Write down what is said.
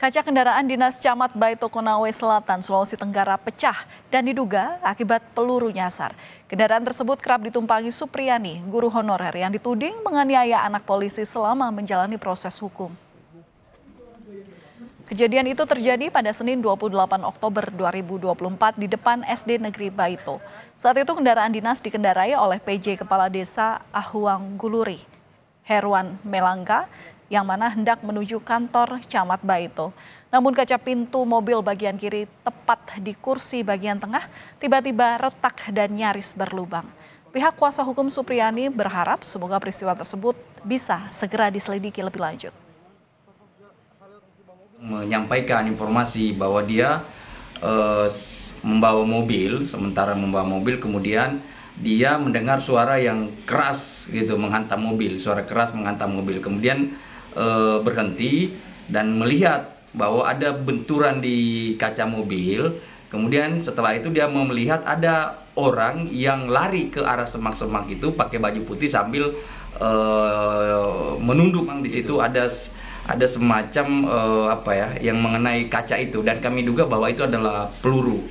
Kaca kendaraan dinas Camat Baito Konawe Selatan, Sulawesi Tenggara pecah dan diduga akibat peluru nyasar. Kendaraan tersebut kerap ditumpangi Supriyani, guru honorer yang dituding menganiaya anak polisi selama menjalani proses hukum. Kejadian itu terjadi pada Senin 28 Oktober 2024 di depan SD Negeri Baito. Saat itu kendaraan dinas dikendarai oleh PJ Kepala Desa Ahuang Guluri, Herwan Melangka, yang mana hendak menuju kantor Camat Baito. Namun kaca pintu mobil bagian kiri tepat di kursi bagian tengah tiba-tiba retak dan nyaris berlubang. Pihak kuasa hukum Supriyani berharap semoga peristiwa tersebut bisa segera diselidiki lebih lanjut. Menyampaikan informasi bahwa dia uh, membawa mobil, sementara membawa mobil kemudian dia mendengar suara yang keras gitu menghantam mobil, suara keras menghantam mobil. Kemudian e, berhenti dan melihat bahwa ada benturan di kaca mobil. Kemudian setelah itu dia melihat ada orang yang lari ke arah semak-semak itu pakai baju putih sambil e, menunduk. Di situ ada ada semacam e, apa ya yang mengenai kaca itu dan kami duga bahwa itu adalah peluru.